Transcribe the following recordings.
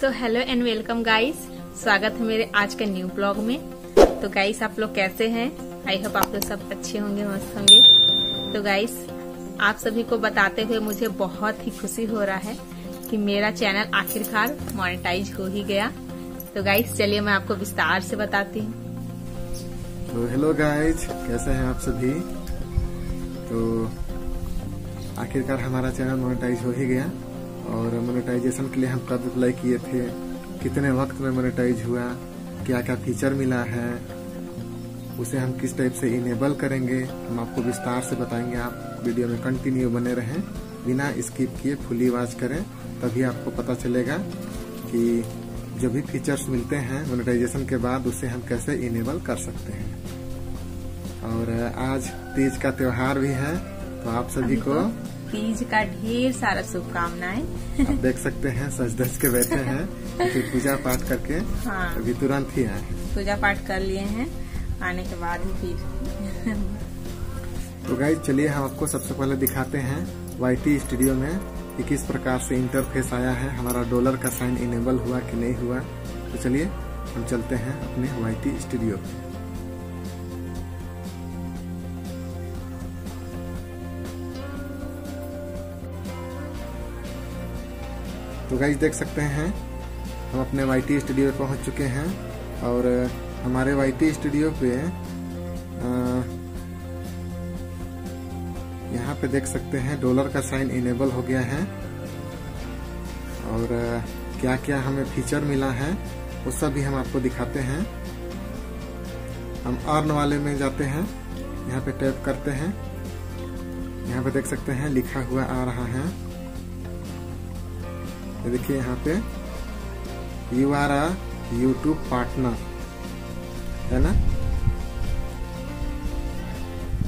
तो hello and welcome guys स्वागत है मेरे आज के न्यू ब्लॉग में। तो गाइस आप लोग कैसे हैं? आई होप आप लोग सब अच्छे होंगे, मस्त होंगे। तो गाइस आप सभी को बताते हुए मुझे बहुत ही खुशी हो रहा है कि मेरा चैनल आखिरकार मोनेटाइज हो ही गया। तो गाइस चलिए मैं आपको विस्तार से बताती हूँ। तो हेलो गाइज़ कैसे हैं आप सभी? तो आखिरकार हमारा चैनल मोनेटाइज हो ही गया। और मोनेटाइजेशन के लिए हम कब अप्लाई किए थे कितने वक्त में मोनेटाइज हुआ क्या क्या फीचर मिला है उसे हम किस टाइप से इनेबल करेंगे हम आपको विस्तार से बताएँगे। आप वीडियो में कंटिन्यू बने रहें बिना स्किप किए फुली वॉच करें तभी आपको पता चलेगा कि जो भी फीचर्स मिलते हैं मोनेटाइजेशन के बाद उसे हम कैसे इनेबल कर सकते हैं। और आज तीज का त्योहार भी है तो आप सभी को तीज का ढेर सारा शुभकामनाएँ। आप देख सकते हैं सज धज के बैठे हैं फिर पूजा पाठ करके हाँ। अभी तुरंत ही आए पूजा पाठ कर लिए हैं आने के बाद ही फिर। तो गाइज़ चलिए हम आपको सबसे पहले दिखाते हैं वाईटी स्टूडियो में कि किस प्रकार से इंटरफेस आया है। हमारा डॉलर का साइन इनेबल हुआ कि नहीं हुआ। तो चलिए हम चलते हैं अपने वाईटी स्टूडियो तो गाइज़ देख सकते हैं, हम अपने वाईटी स्टूडियो पे पहुँच चुके हैं और हमारे वाईटी स्टूडियो पे यहाँ पे देख सकते हैं डॉलर का साइन इनेबल हो गया है और क्या क्या हमें फीचर मिला है, वो सब भी हम आपको दिखाते हैं। हम अर्न वाले में जाते हैं, यहाँ पे टैप करते हैं, यहाँ पे देख सकते हैं, लिखा हुआ आ रहा है। ये देखिए यहाँ पे you are a YouTube partner है ना?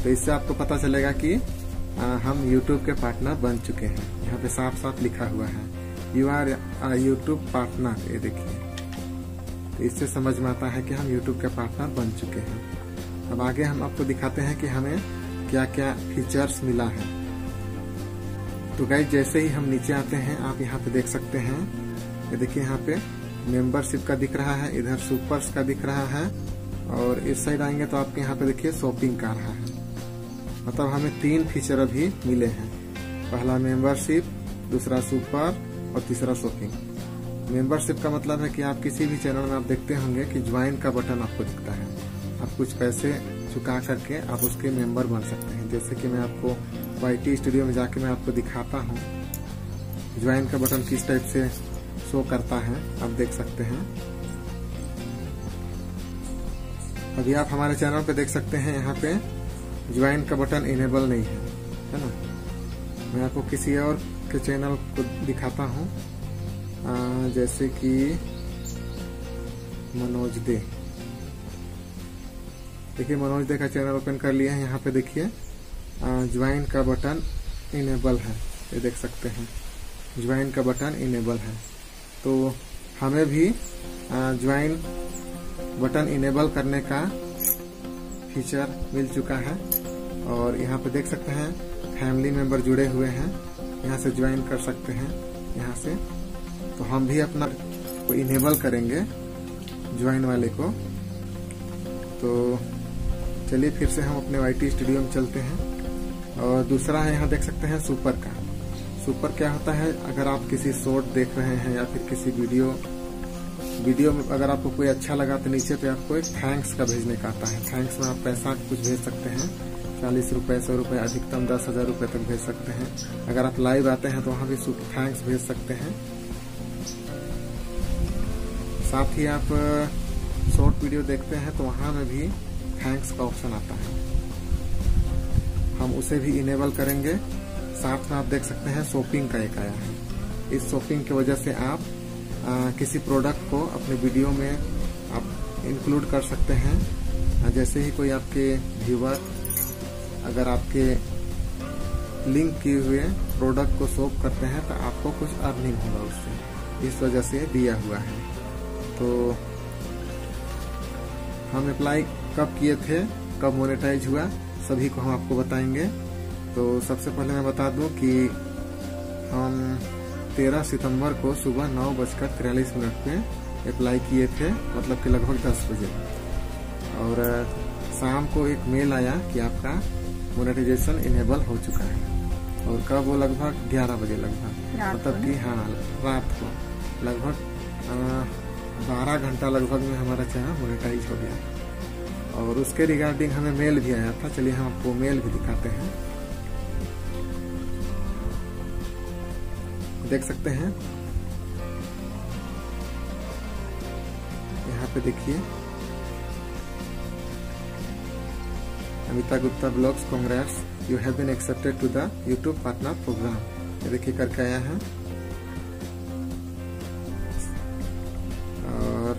तो इससे आपको पता चलेगा कि आ, हम यूट्यूब के पार्टनर बन चुके हैं। यहाँ पे साफ़ साफ़ लिखा हुआ है यू आर यूट्यूब पार्टनर ये देखिए। तो इससे समझ में आता है कि हम यूट्यूब के पार्टनर बन चुके हैं। अब आगे हम आपको दिखाते हैं कि हमें क्या क्या फीचर्स मिला है। तो गाइज़ जैसे ही हम नीचे आते हैं, आप यहाँ पे देख सकते हैं। ये देखिए यहाँ पे मेंबरशिप का दिख रहा है, इधर सुपर्स का दिख रहा है, और इस साइड आएँगे तो आपके यहाँ पे देखिए शॉपिंग का रहा है। मतलब हमें तीन फीचर अभी मिले हैं। पहला मेंबरशिप दूसरा सुपर और तीसरा शॉपिंग मेंबरशिप का मतलब है कि आप किसी भी चैनल में आप देखते होंगे कि ज्वाइन का बटन आपको दिखता है। आप कुछ पैसे चुका करके आप उसके मेंबर बन सकते हैं। जैसे कि मैं आपको वाई स्टूडियो में जाके मैं आपको दिखाता हूँ। ज्वाइन का बटन किस टाइप से शो करता है, आप देख सकते हैं। अभी आप हमारे चैनल पे देख सकते हैं, यहाँ पे ज्वाइन का बटन इनेबल नहीं है है ना? मैं आपको किसी और के चैनल को दिखाता हूँ। जैसे कि मनोज दे। देखिए, मनोज दे का चैनल ओपन कर लिया है, यहाँ पे देखिए। ज्वाइन का बटन इनेबल है। ये देख सकते हैं। ज्वाइन का बटन इनेबल है। तो हमें भी ज्वाइन बटन इनेबल करने का फीचर मिल चुका है। और यहाँ पे देख सकते हैं फैमिली मेंबर जुड़े हुए हैं। यहाँ से ज्वाइन कर सकते हैं। यहाँ से। तो हम भी अपना को इनेबल करेंगे ज्वाइन वाले को। तो चलिए फिर से हम अपने वाईटी स्टूडियो में चलते हैं। और दूसरा है, यहाँ देख सकते हैं सुपर का। सुपर क्या होता है, अगर आप किसी शॉर्ट देख रहे हैं या फिर किसी वीडियो वीडियो में अगर आपको कोई अच्छा लगा तो नीचे पे आपको एक थैंक्स का भेजने का आता है। थैंक्स में आप पैसा कुछ भेज सकते हैं। चालीस रुपए, सौ रुपए, अधिकतम दस हज़ार रुपए तक भेज सकते हैं। अगर आप लाइव आते हैं तो वहाँ भी थैंक्स भेज सकते हैं। साथ ही आप शॉर्ट वीडियो देखते हैं तो वहाँ में भी थैंक्स का ऑप्शन आता है। हम उसे भी इनेबल करेंगे। साथ में आप देख सकते हैं शॉपिंग का एक आया है। इस शॉपिंग की वजह से आप आ, किसी प्रोडक्ट को अपने वीडियो में आप इंक्लूड कर सकते हैं। जैसे ही कोई आपके व्यूवर अगर आपके लिंक किए हुए प्रोडक्ट को शॉप करते हैं तो आपको कुछ अर्निंग होगा उससे। इस वजह से दिया हुआ है। तो हम अप्लाई कब किए थे कब मोनेटाइज हुआ सभी को हम आपको बताएँगे। तो सबसे पहले मैं बता दूँ कि हम तेरह सितंबर को सुबह नौ बजकर तिरालीस मिनट पे अप्लाई किए थे मतलब कि लगभग दस बजे। और शाम को एक मेल आया कि आपका मोनेटाइजेशन इनेबल हो चुका है। और कब? वो लगभग ग्यारह बजे लगभग। मतलब कि हाँ रात को। लगभग बारह घंटा लगभग में हमारा चैनल मोनेटाइज हो गया। और उसके रिगार्डिंग हमें मेल भी आया था, चलिए हम आपको मेल भी दिखाते हैं। देख सकते हैं। यहाँ पे देखिए। Amita Gupta blogs congrats you have been accepted to the YouTube partner program ये देखिए, करके आया है। और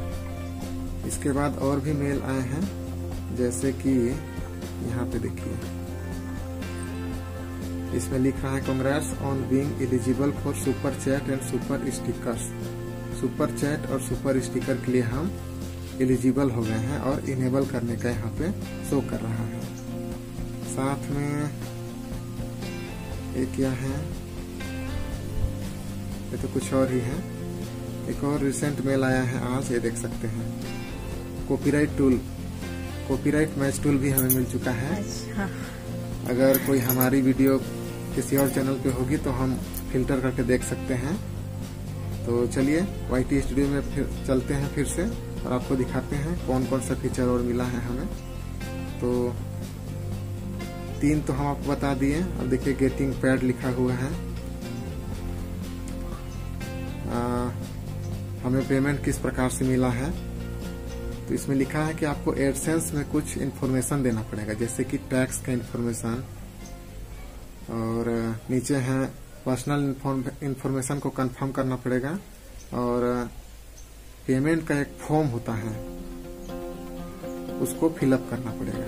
इसके बाद और भी मेल आए हैं। जैसे कि यहाँ पे देखिए। इसमें लिख है congrats on being eligible for super chat and super stickers. Super chat और सुपर स्टिकर के लिए हम एलिजिबल हो गए हैं और इनेबल करने का यहाँ पे शो कर रहा है। साथ में ये क्या है? ये तो कुछ और ही है। एक और रिसेंट मेल आया है आज, ये देख सकते हैं। Copyright tool copyright match tool भी हमें मिल चुका है। अच्छा। अगर कोई हमारी वीडियो किसी और चैनल पे होगी तो हम फ़िल्टर करके देख सकते हैं। तो चलिए वाई टी स्टूडियो में फिर चलते हैं फिर से और आपको दिखाते हैं कौन कौन सा फीचर और मिला है हमें। तो तीन तो हम आपको बता दिए। अब देखिए गेटिंग पैड लिखा हुआ है। आ, हमें पेमेंट किस प्रकार से मिला है? तो इसमें लिखा है कि आपको एडसेंस में कुछ इन्फॉर्मेशन देना पड़ेगा, जैसे कि टैक्स का इन्फॉर्मेशन और नीचे है पर्सनल इन्फॉर्मेशन को कंफर्म करना पड़ेगा और पेमेंट का एक फॉर्म होता है, उसको फिलअप करना पड़ेगा।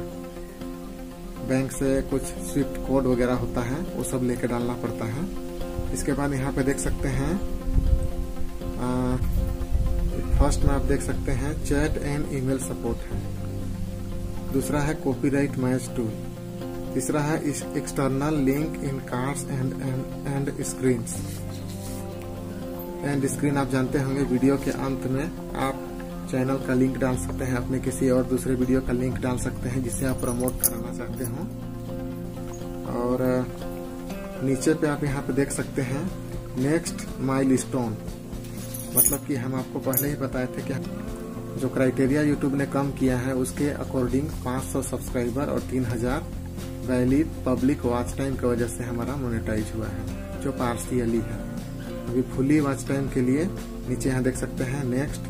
बैंक से कुछ स्विफ्ट कोड वगैरह होता है, वो सब लेके डालना पड़ता है। इसके बाद यहाँ पे देख सकते हैं फ़र्स्ट में आप देख सकते हैं चैट एंड ईमेल सपोर्ट है। दूसरा है कॉपीराइट मैच टूल तीसरा है external link in cards and end screen end screen आप जानते होंगे वीडियो के अंत में आप चैनल का लिंक डाल सकते हैं, अपने किसी और दूसरे वीडियो का लिंक डाल सकते हैं जिसे आप प्रमोट कराना चाहते हो। और, नीचे पे आप यहाँ पे देख सकते हैं नेक्स्ट माइल स्टोन मतलब कि हम आपको पहले ही बताए थे कि जो क्राइटेरिया यूट्यूब ने कम किया है, उसके अकॉर्डिंग 500 सब्सक्राइबर और 3000 वैलिड पब्लिक वॉच टाइम की वजह से हमारा मोनेटाइज हुआ है, जो पार्सियली है। अभी फुली वॉच टाइम के लिए नीचे यहाँ देख सकते हैं नेक्स्ट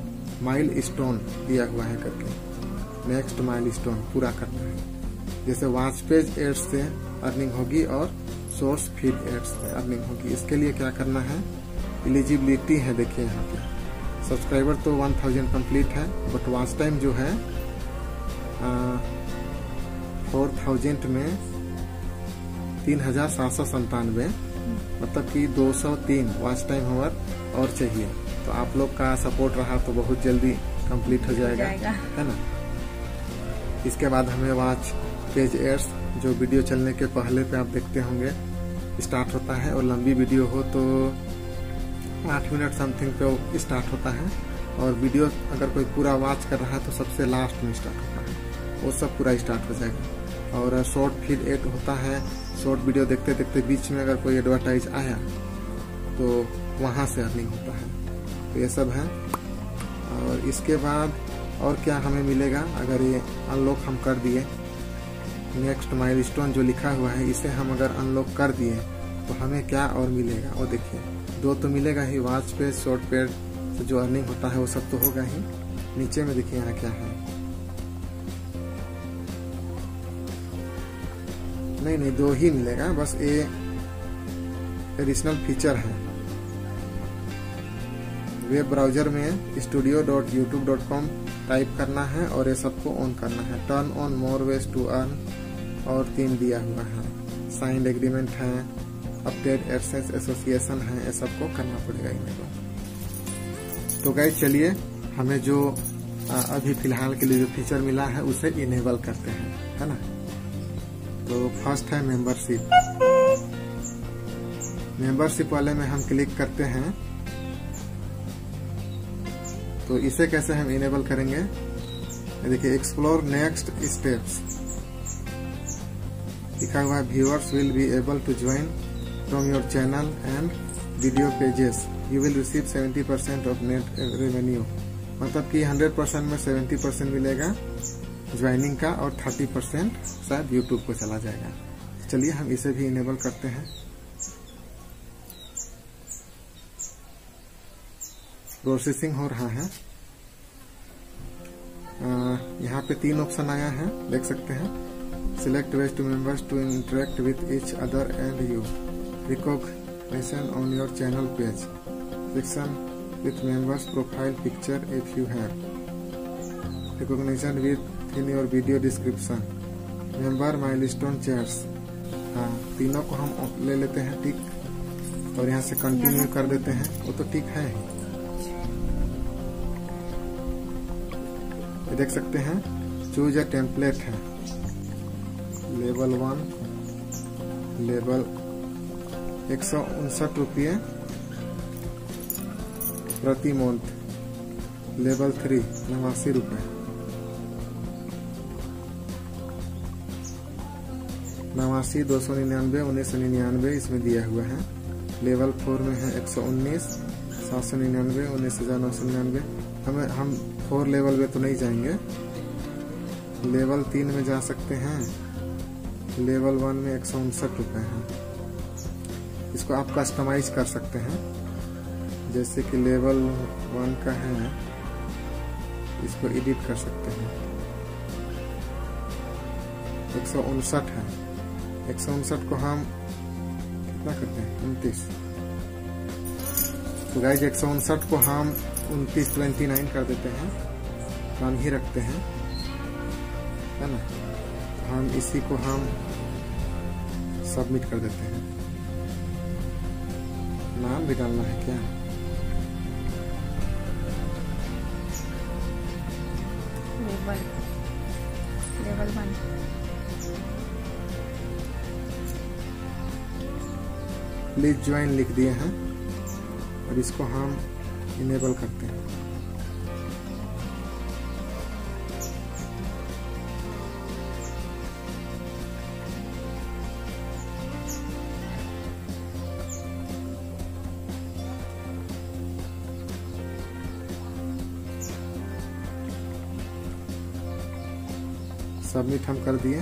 माइल स्टोन दिया हुआ है करके। नेक्स्ट माइल स्टोन पूरा करना है। जैसे वॉच पेज एड्स से अर्निंग होगी और सोर्स फ़ीड एड्स से अर्निंग होगी। इसके लिए क्या करना है? एलिजिबिलिटी है देखिए यहाँ पे। सब्सक्राइबर तो 1000 कंप्लीट है बट वॉच टाइम जो है फोर थाउज़ेंड में तीन हज़ार सात सौ संतानवे मतलब कि 203 वॉच टाइम हवर और चाहिए। तो आप लोग का सपोर्ट रहा तो बहुत जल्दी कंप्लीट हो जाएगा, जाएगा। है ना? इसके बाद हमें वॉच पेज एड्स जो वीडियो चलने के पहले पे आप देखते होंगे स्टार्ट होता है और लंबी वीडियो हो तो आठ मिनट समथिंग पे स्टार्ट होता है। और वीडियो अगर कोई पूरा वॉच कर रहा है तो सबसे लास्ट में स्टार्ट होता है। वो सब पूरा स्टार्ट हो जाएगा। और शॉर्ट फ़ीड एड होता है। शॉर्ट वीडियो देखते देखते बीच में अगर कोई एडवर्टाइज आया तो वहाँ से अर्निंग होता है। तो ये सब है। और इसके बाद और क्या हमें मिलेगा? अगर ये अनलॉक हम कर दिए। नेक्स्ट माइल स्टोन जो लिखा हुआ है, इसे हम अगर अनलॉक कर दिए तो हमें क्या और मिलेगा? वो देखिए। दो तो मिलेगा ही वॉच पे शॉर्ट पेड से जो अर्निंग होता है वो सब तो होगा ही। नीचे में देखिए यहाँ क्या है। नहीं नहीं, दो ही मिलेगा, बस ये एडिशनल फीचर है। वेब ब्राउज़र में studio dot YouTube dot com type करना है और ये सबको ऑन करना है। Turn on more ways to earn और तीन दिया हुआ है। साइंड एग्रीमेंट है। अपडेट एडसेंस एसोसिएशन है, ये सबको करना पड़ेगा इनेबल तो गाइज़ चलिए, हमें जो अभी फ़िलहाल के लिए जो फीचर मिला है, उसे इनेबल करते हैं, है ना? तो फ़र्स्ट है मेंबरशिप मेंबरशिप वाले में हम क्लिक करते हैं। तो इसे कैसे हम इनेबल करेंगे? देखिए एक्सप्लोर नेक्स्ट स्टेप्स लिखा हुआ है viewers will be able to join from your channel and video pages you will receive 70 percent of net revenue मतलब कि 100 परसेंट में 70 परसेंट मिलेगा ज्वाइनिंग का और 30 परसेंट शायद यूट्यूब को चला जाएगा। चलिए हम इसे भी इनेबल करते हैं। प्रोसेसिंग हो रहा है। यहाँ पे तीन ऑप्शन आया है, देख सकते हैं। Select ways to members to interact with each other and you recognition on your channel page section with members profile picture if you have recognition within your video description member milestone cheers हाँ तीनों को हम ले लेते हैं ठीक? और यहाँ से कंटिन्यू कर देते हैं। वो तो ठीक है। ये देख सकते हैं चूज़ अ टेम्पलेट है। लेवल वन लेवल एक सौ उनसठ रुपये प्रति मंथ लेवल थ्री नवासी रुपये। नवासी, दो सौ निन्यानवे, उन्नीस सौ निन्यानवे इसमें दिया हुआ है। लेवल फोर में है एक सौ उन्नीस, सात सौ निन्यानवे, उन्नीस हज़ार नौ सौ निन्यानवे। हमें, हम फोर लेवल में तो नहीं जाएँगे। लेवल तीन में जा सकते हैं। लेवल वन में एक सौ उनसठ रुपये है। इसको आप कस्टमाइज कर सकते हैं। जैसे कि लेवल वन का है, इसको एडिट कर सकते हैं। एक सौ उनसठ है। एक सौ उनसठ को हम कितना करते हैं? उनतीस। तो गाइज़ एक सौ उनसठ को हम उनतीस ट्वेंटी नाइन कर देते हैं। वन ही रखते हैं। है ना? हम इसी को हम सबमिट कर देते हैं। नाम भी डालना है क्या? Level level one please join लिख दिए हैं और इसको हम इनेबल करते हैं। सबमिट हम कर दिए।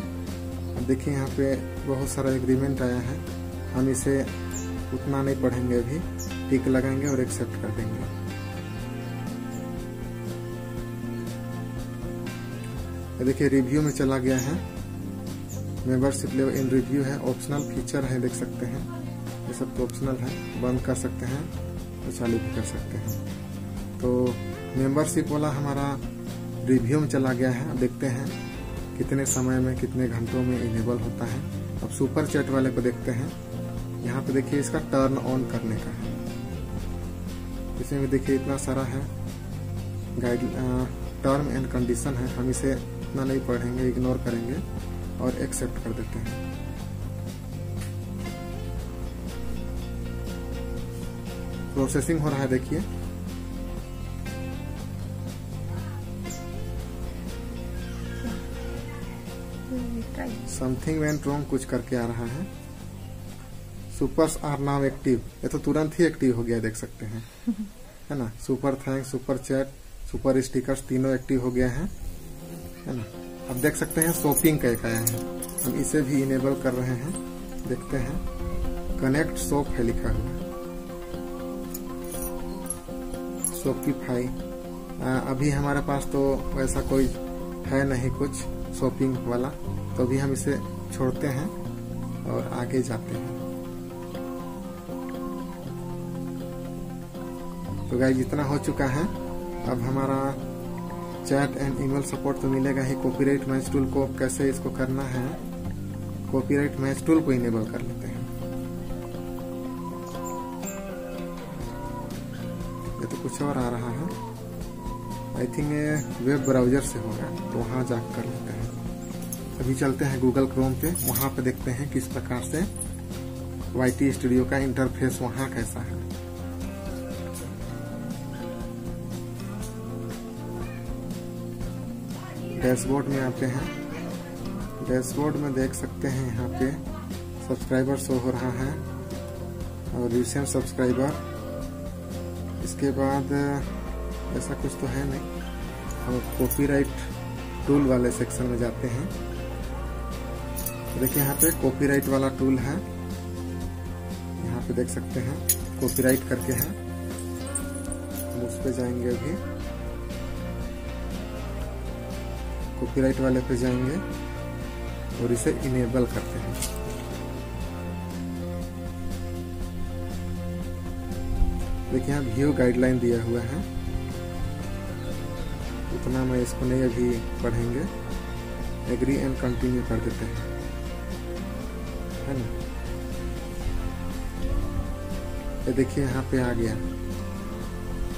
देखिए यहाँ पे बहुत सारा एग्रीमेंट आया है। हम इसे उतना नहीं पढ़ेंगे अभी। टिक लगाएँगे और एक्सेप्ट कर देंगे। देखिए रिव्यू में चला गया है। मेंबरशिप लेवल इन रिव्यू है। ऑप्शनल फीचर है, देख सकते हैं। ये सब तो ऑप्शनल है। बंद कर सकते हैं और चालू भी कर सकते हैं। तो मेंबरशिप वाला हमारा रिव्यू में चला गया है। देखते हैं। कितने समय में, कितने घंटों में इनेबल होता है। अब सुपर चैट वाले को देखते हैं। यहाँ पे देखिए इसका टर्न ऑन करने का है। इसमें भी देखिए इतना सारा है। गाइड टर्म एंड कंडीशन है। हम इसे इतना नहीं पढ़ेंगे इग्नोर करेंगे और एक्सेप्ट कर देते हैं। प्रोसेसिंग हो रहा है, देखिए। समथिंग वेंट रॉन्ग कुछ करके आ रहा है। सुपर्स आर नाउ एक्टिव ये तो तुरंत ही एक्टिव हो गया, देख सकते हैं। है ना? Super thanks super chat super stickers तीनों एक्टिव हो गए हैं। है ना? अब देख सकते हैं शॉपिंग का एक आया है। हम इसे भी इनेबल कर रहे हैं। देखते हैं। कनेक्ट शॉप है लिखा हुआ। शॉपिफाई अभी हमारे पास तो वैसा कोई है नहीं कुछ। शॉपिंग वाला तो अभी हम इसे छोड़ते हैं और आगे जाते हैं। तो गाइस जितना हो चुका है। अब हमारा चैट एंड ईमेल सपोर्ट तो मिलेगा ही। कॉपीराइट मैच टूल को कैसे इसको करना है? कॉपीराइट मैच टूल को इनेबल कर लेते हैं। ये तो कुछ और आ रहा है। आई थिंक वेब ब्राउज़र से होगा तो वहाँ जाकर कर लेते हैं। अभी चलते हैं गूगल क्रोम पे, वहाँ पे देखते हैं किस प्रकार से वाई टी स्टूडियो का इंटरफेस वहाँ कैसा है। डैशबोर्ड में आते हैं। डैशबोर्ड में देख सकते हैं यहाँ पे सब्सक्राइबर शो हो रहा है, और रिसेंट सब्सक्राइबर इसके बाद ऐसा कुछ तो है नहीं। हम कॉपीराइट टूल वाले सेक्शन में जाते हैं। देखिए यहाँ पे कॉपीराइट वाला टूल है। यहाँ पे देख सकते हैं कॉपीराइट करके है। हम उस पर जाएँगे अभी। कॉपीराइट वाले पे जाएँगे और इसे इनेबल करते हैं। देखिए यहाँ व्यू गाइडलाइन दिया हुआ है। उतना मैं इसको नहीं अभी पढ़ेंगे। एग्री एंड कंटिन्यू कर देते हैं। है ना? ये देखिए यहाँ पे आ गया।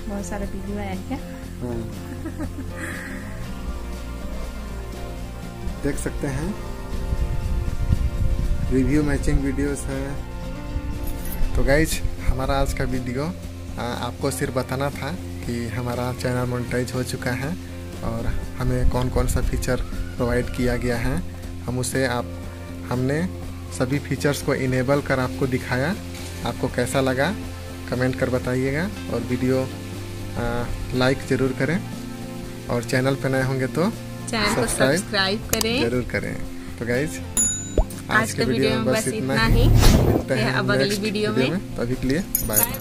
बहुत सारा वीडियो आया क्या? हाँ। देख सकते हैं। रिव्यू मैचिंग वीडियोस है। तो गाइज़ हमारा आज का वीडियो आ, आपको सिर्फ़ बताना था कि हमारा चैनल मोनेटाइज हो चुका है। और हमें कौन कौन सा फीचर प्रोवाइड किया गया है हम उसे आप हमने सभी फीचर्स को इनेबल कर आपको दिखाया। आपको कैसा लगा कमेंट कर बताइएगा और वीडियो लाइक ज़रूर करें। और चैनल पर नए होंगे तो सब्सक्राइब करें। ज़रूर करें। तो गाइज़ आज आज के वीडियो में बस इतना ही। मिलते हैं अब अगली वीडियो में। तो अभी के लिए बाय बाय बाय